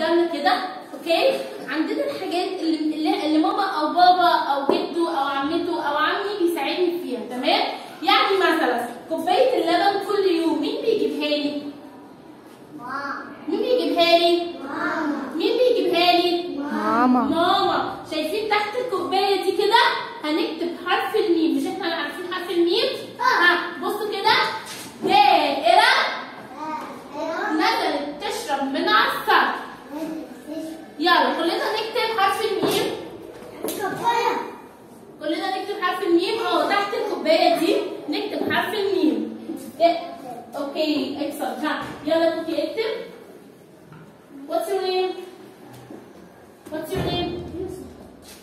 قدامنا كده okay؟ عندنا الحاجات اللي, اللي, ماما أو بابا أو جده أو عمته أو عمي بيساعدني فيها تمام؟ يعني مثلا كوباية اللبن كل يوم مين بيجيبها لي؟ مين بيجيبها لي؟ مين بيجيبها لي؟ ماما. ماما. شايفين تحت الكوباية دي كده؟ هنكتب حرف الميم مش إحنا عارفين حرف الميم ها بصوا كده دائره نزلت تشرب من على السطح يلا كلنا نكتب حرف الميم كلنا نكتب حرف الميم آه تحت الكوبايه دي نكتب حرف الميم إيه؟ okay اكسل ها يلا كوكي اكتب What's your name? What's your name?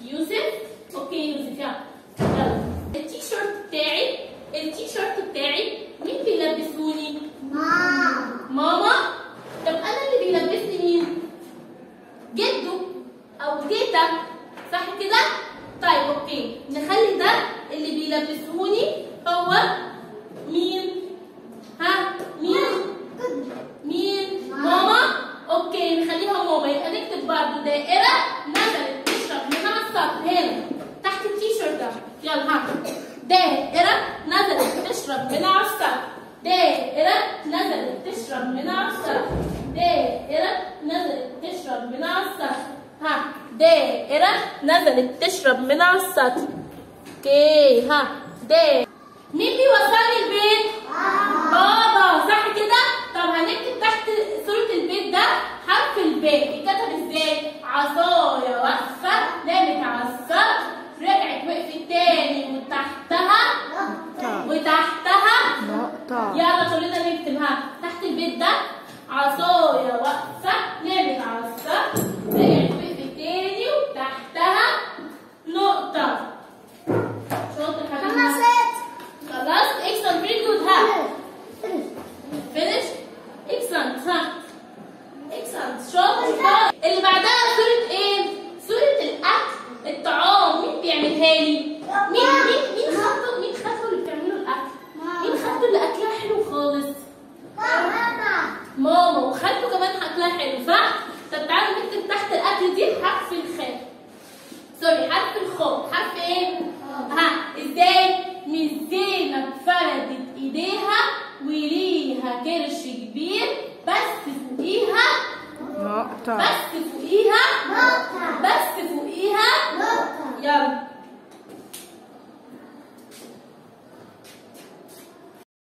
يوسف okay يوسف يلا يلا التي شيرت بتاعي التي شيرت بتاعي مين بيلبسوني؟ ماما طب أنا اللي بيلبسني مين؟ جده أو تيتا صح كده؟ طيب okay نخلي ده اللي بيلبسوني هو مين؟ ها مين؟ مين؟ ماما؟ okay نخليها ماما يبقى دائرة نزلت تشرب من على السطح هنا تحت التيشيرت ده يلا ها دائرة نزلت تشرب من على السطح دائرة نزلت تشرب من على السطح دائرة نزلت تشرب من على السطح ها. دائرة نزلت تشرب من على السطح أوكي ها دائرة مين بيوصلني البيت؟ بابا صح كده؟ طب هنكتب تحت صورة البيت ده حرف الباء بيتكتب إزاي؟ عصاية واقفة نامت على السطح رجعت وقفت تاني وتحتها. وتحتها. يلا كلنا نكتبها. تحت البيت ده عصاية واقفة نامت على السطح رجعت وقفت تاني وتحتها نقطة شاطر حبيبي خلاص excellent very good ها finish excellent ها excellent شاطر شاطر اللي بعدها صورة إيه؟ صورة الأكل الطعام مين بيعملها لي؟ مين مين مين خدته مين خدته اللي بتعمله الأكل؟ مين خدته اللي أكلها حلو خالص؟ ماما وخدته كمان أكلها حلو صح؟ طب تعالوا نكتب تحت الأكل دي حرف الخاء سوري حرف الخاء حرف إيه؟ ها إزاي؟ مش زينب فردت إيديها وليها كرش كبير بس فوقيها نقطة بس فوقيها